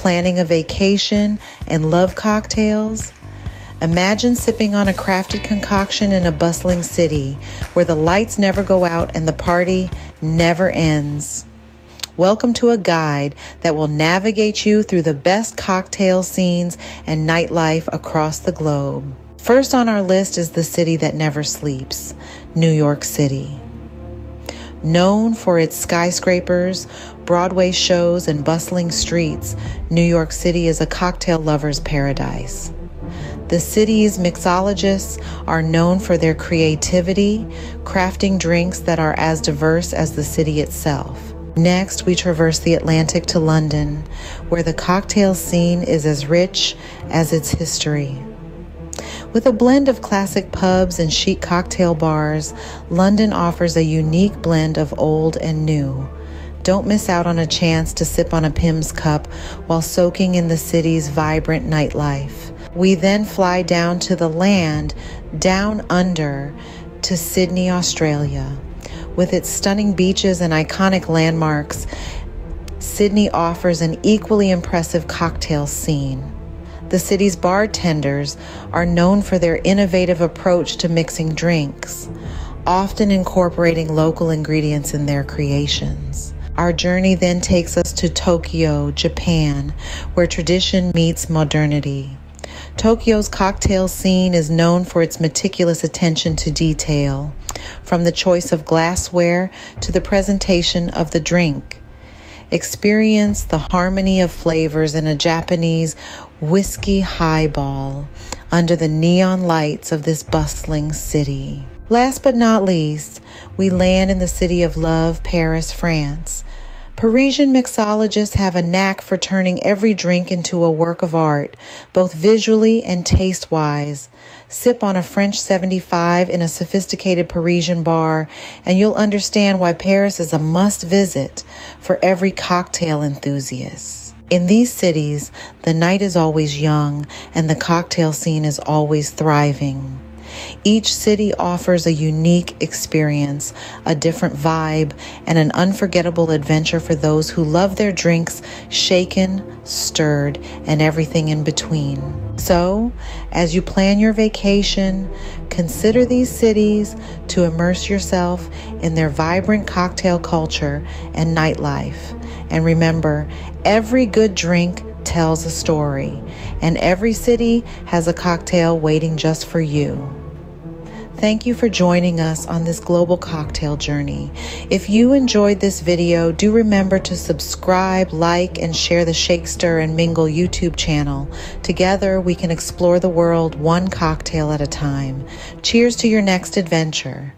planning a vacation, and love cocktails? Imagine sipping on a crafted concoction in a bustling city where the lights never go out and the party never ends. Welcome to a guide that will navigate you through the best cocktail scenes and nightlife across the globe. First on our list is the city that never sleeps, New York City. Known for its skyscrapers, Broadway shows, and bustling streets, New York City is a cocktail lover's paradise. The city's mixologists are known for their creativity, crafting drinks that are as diverse as the city itself. Next, we traverse the Atlantic to London, where the cocktail scene is as rich as its history. With a blend of classic pubs and chic cocktail bars, London offers a unique blend of old and new. Don't miss out on a chance to sip on a Pimm's cup while soaking in the city's vibrant nightlife. We then fly down to the land, down under, to Sydney, Australia. With its stunning beaches and iconic landmarks, Sydney offers an equally impressive cocktail scene. The city's bartenders are known for their innovative approach to mixing drinks, often incorporating local ingredients in their creations. Our journey then takes us to Tokyo, Japan, where tradition meets modernity. Tokyo's cocktail scene is known for its meticulous attention to detail, from the choice of glassware to the presentation of the drink. Experience the harmony of flavors in a Japanese whiskey highball under the neon lights of this bustling city. Last but not least, we land in the city of love, Paris, France. Parisian mixologists have a knack for turning every drink into a work of art, both visually and taste wise. Sip on a French 75 in a sophisticated Parisian bar, and you'll understand why Paris is a must visit for every cocktail enthusiast. In these cities, the night is always young and the cocktail scene is always thriving. Each city offers a unique experience, a different vibe, and an unforgettable adventure for those who love their drinks shaken, stirred, and everything in between. So, as you plan your vacation, consider these cities to immerse yourself in their vibrant cocktail culture and nightlife. And remember, every good drink tells a story, and every city has a cocktail waiting just for you. Thank you for joining us on this global cocktail journey. If you enjoyed this video, do remember to subscribe, like, and share the Shake Stir and Mingle YouTube channel. Together, we can explore the world one cocktail at a time. Cheers to your next adventure.